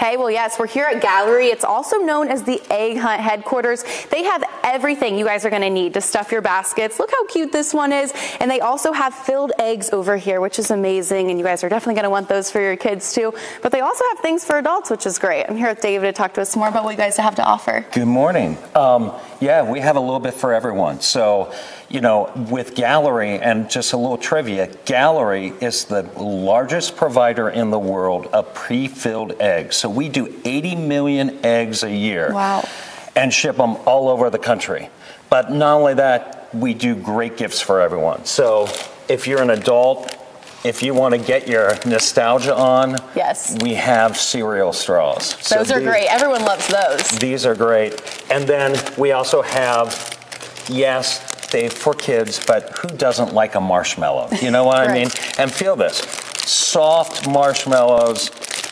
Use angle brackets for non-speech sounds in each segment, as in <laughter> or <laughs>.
Hey, well, yes, we're here at Galerie. It's also known as the Egg Hunt headquarters. They have everything you guys are going to need to stuff your baskets. Look how cute this one is. And they also have filled eggs over here, which is amazing. And you guys are definitely going to want those for your kids too. But they also have things for adults, which is great. I'm here with David to talk to us more about what you guys have to offer. Good morning. Um, yeah, we have a little bit for everyone. So, you know, with Galerie, and just a little trivia, Galerie is the largest provider in the world of pre-filled eggs. So we do 80 million eggs a year. Wow. And ship them all over the country. But not only that, we do great gifts for everyone. So if you're an adult, if you want to get your nostalgia on, yes, we have cereal straws. Those so are these, great. Everyone loves those. These are great. And then we also have, yes, they for kids, but who doesn't like a marshmallow? You know what <laughs> right. I mean? And feel this soft marshmallows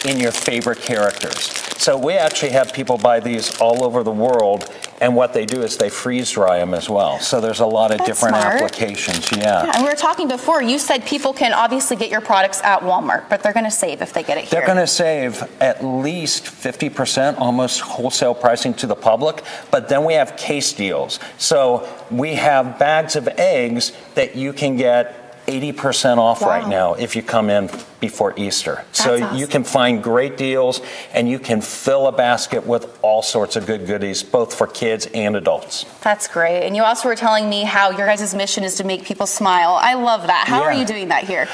in your favorite characters. So we actually have people buy these all over the world, and what they do is they freeze dry them as well. So there's a lot of That's different smart. applications. Yeah. yeah. And we were talking before. You said people can obviously get your products at Walmart, but they're going to save if they get it here. They're going to save at least 50%, almost wholesale pricing to the public. But then we have case deals. So we have bags of eggs that you can get 80% off wow. right now if you come in before Easter. That's so awesome. you can find great deals and you can fill a basket with all sorts of good goodies, both for kids and adults. That's great. And you also were telling me how your guys' mission is to make people smile. I love that. How yeah. are you doing that here?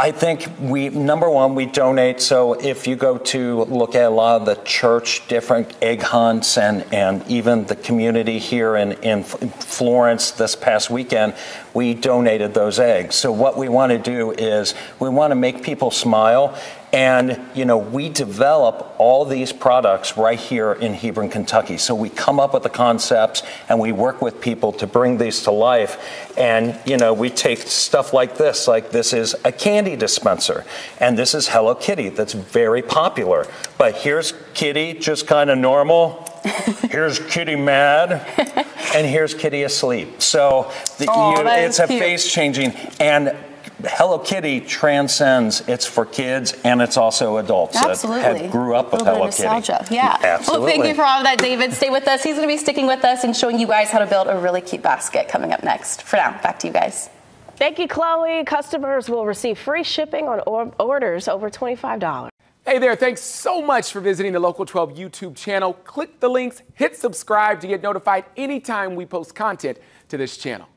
I think we, number one, we donate. So if you go to look at a lot of the church, different egg hunts, and, and even the community here in, in Florence this past weekend, we donated those eggs. So what we want to do is we want to make people smile and, you know, we develop all these products right here in Hebron, Kentucky. So we come up with the concepts and we work with people to bring these to life. And, you know, we take stuff like this, like this is a candy dispenser. And this is Hello Kitty that's very popular. But here's Kitty, just kind of normal. <laughs> here's Kitty mad, <laughs> and here's Kitty asleep. So the, oh, you, it's a cute. face changing. And Hello Kitty transcends. It's for kids and it's also adults Absolutely. that have grew up with Hello nostalgia. Kitty. Yeah. Absolutely. Well, thank you for all of that, David. Stay with us. He's going to be sticking with us and showing you guys how to build a really cute basket coming up next. For now, back to you guys. Thank you, Chloe. Customers will receive free shipping on or orders over $25. Hey there, thanks so much for visiting the Local 12 YouTube channel. Click the links, hit subscribe to get notified anytime we post content to this channel.